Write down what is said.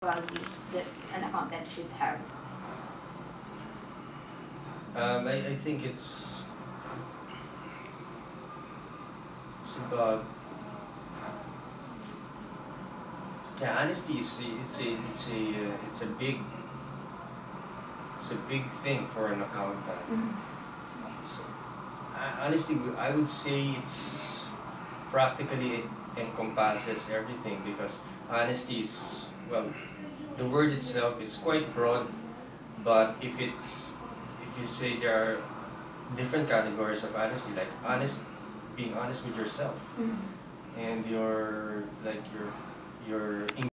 qualities that an accountant should have? Um, I, I think it's it's about yeah honesty is a- it's a it's a uh, it's a big it's a big thing for an accountant. So, uh, honestly, I would say it's practically it encompasses everything because honesty is well, the word itself is quite broad, but if it's if you say there are different categories of honesty, like honest, being honest with yourself Mhm. and your like your your